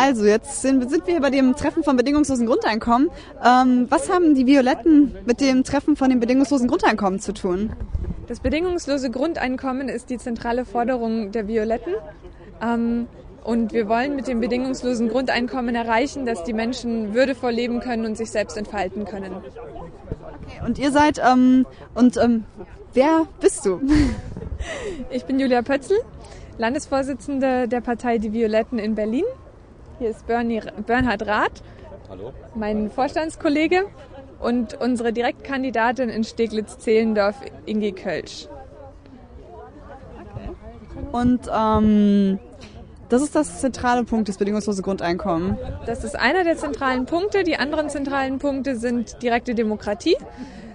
Also, jetzt sind, sind wir hier bei dem Treffen vom bedingungslosen Grundeinkommen. Ähm, was haben die Violetten mit dem Treffen von dem bedingungslosen Grundeinkommen zu tun? Das bedingungslose Grundeinkommen ist die zentrale Forderung der Violetten. Ähm, und wir wollen mit dem bedingungslosen Grundeinkommen erreichen, dass die Menschen würdevoll leben können und sich selbst entfalten können. Okay, und ihr seid, ähm, und ähm, wer bist du? Ich bin Julia Pötzl, Landesvorsitzende der Partei Die Violetten in Berlin. Hier ist Bernie, Bernhard Rath, Hallo. mein Vorstandskollege und unsere Direktkandidatin in Steglitz-Zehlendorf, Ingi Kölsch. Und ähm, das ist das zentrale Punkt, das bedingungslose Grundeinkommen. Das ist einer der zentralen Punkte. Die anderen zentralen Punkte sind direkte Demokratie,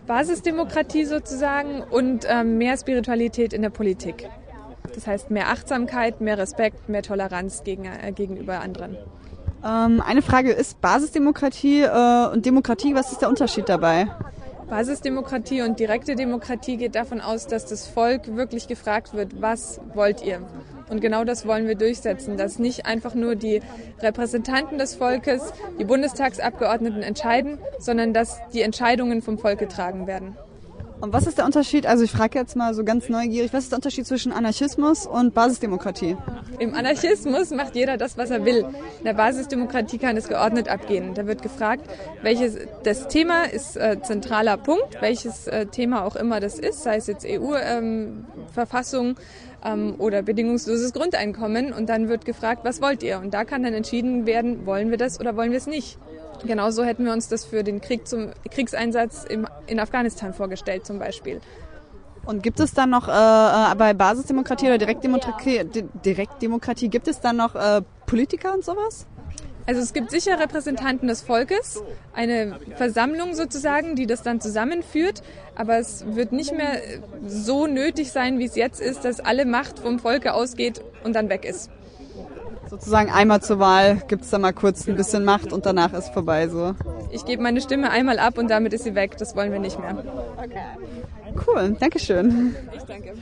Basisdemokratie sozusagen und ähm, mehr Spiritualität in der Politik. Das heißt mehr Achtsamkeit, mehr Respekt, mehr Toleranz gegen, äh, gegenüber anderen. Ähm, eine Frage ist Basisdemokratie äh, und Demokratie, was ist der Unterschied dabei? Basisdemokratie und direkte Demokratie geht davon aus, dass das Volk wirklich gefragt wird, was wollt ihr? Und genau das wollen wir durchsetzen, dass nicht einfach nur die Repräsentanten des Volkes, die Bundestagsabgeordneten entscheiden, sondern dass die Entscheidungen vom Volk getragen werden. Und was ist der Unterschied, also ich frage jetzt mal so ganz neugierig, was ist der Unterschied zwischen Anarchismus und Basisdemokratie? Im Anarchismus macht jeder das, was er will. In der Basisdemokratie kann es geordnet abgehen. Da wird gefragt, welches das Thema ist äh, zentraler Punkt, welches äh, Thema auch immer das ist, sei es jetzt EU-Verfassung ähm, oder bedingungsloses Grundeinkommen. Und dann wird gefragt, was wollt ihr? Und da kann dann entschieden werden, wollen wir das oder wollen wir es nicht. Genauso hätten wir uns das für den Krieg zum Kriegseinsatz im, in Afghanistan vorgestellt zum Beispiel. Und gibt es dann noch äh, bei Basisdemokratie oder Direktdemokratie, Direktdemokratie gibt es dann noch äh, Politiker und sowas? Also es gibt sicher Repräsentanten des Volkes, eine Versammlung sozusagen, die das dann zusammenführt, aber es wird nicht mehr so nötig sein, wie es jetzt ist, dass alle Macht vom Volke ausgeht und dann weg ist sozusagen einmal zur Wahl gibt es da mal kurz ein bisschen Macht und danach ist vorbei so. Ich gebe meine Stimme einmal ab und damit ist sie weg. Das wollen wir nicht mehr. Okay. Cool, Dankeschön. Ich danke.